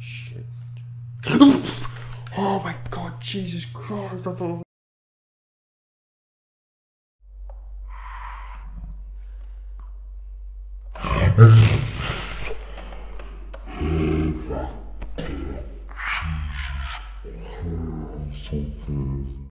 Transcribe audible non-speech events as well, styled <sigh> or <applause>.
Shit. <laughs> oh my god, Jesus Christ. I thought. <laughs> Jesus Christ.